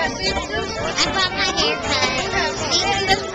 I got my hair cut.